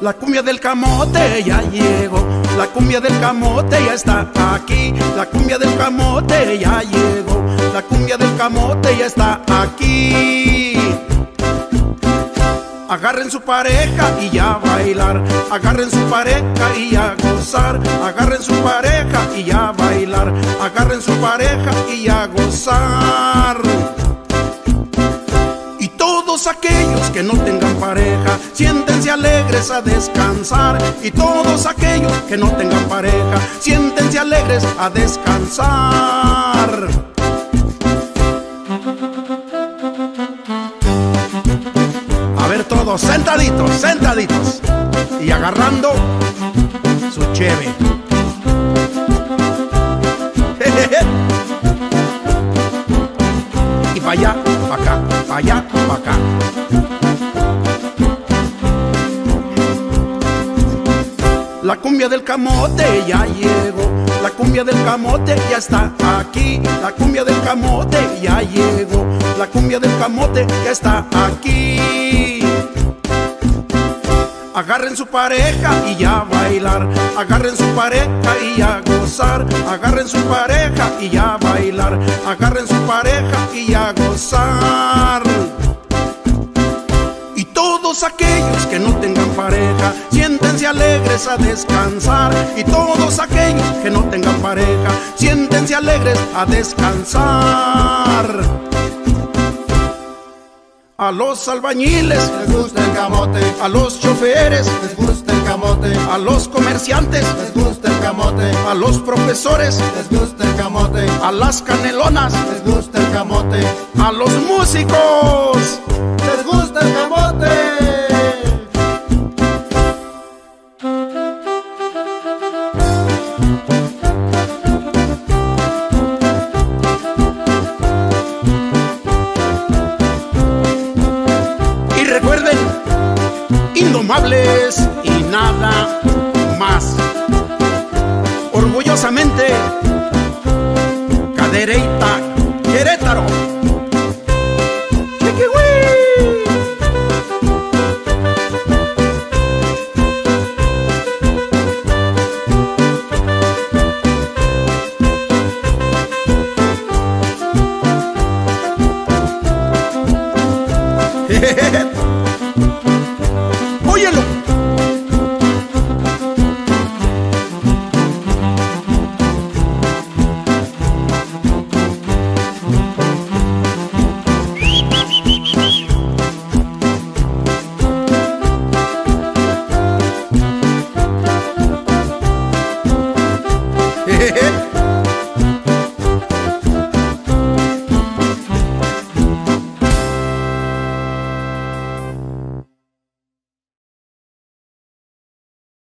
La cumbia del camote ya llegó, la cumbia del camote ya está aquí, la cumbia del camote ya llegó, la cumbia del camote ya está aquí. Agarren su pareja y ya bailar, agarren su pareja y ya gozar, agarren su pareja y ya bailar, agarren su pareja y ya gozar. Todos aquellos que no tengan pareja, siéntense alegres a descansar. Y todos aquellos que no tengan pareja, siéntense alegres a descansar. A ver todos, sentaditos, sentaditos. Y agarrando su cheve. La cumbia del camote ya llegó, la cumbia del camote ya está aquí, la cumbia del camote ya llegó, la cumbia del camote ya está aquí. Agarren su pareja y ya bailar, agarren su pareja y ya gozar, agarren su pareja y ya bailar, agarren su pareja y ya gozar. Todos aquellos que no tengan pareja, siéntense alegres a descansar. Y todos aquellos que no tengan pareja, siéntense alegres a descansar. A los albañiles les gusta el camote, a los choferes, les gusta el camote, a los comerciantes, les gusta el camote, a los profesores, les gusta el camote, a las canelonas, les gusta el camote, a los músicos. Indomables y nada más. Orgullosamente, Cadereyta, Querétaro.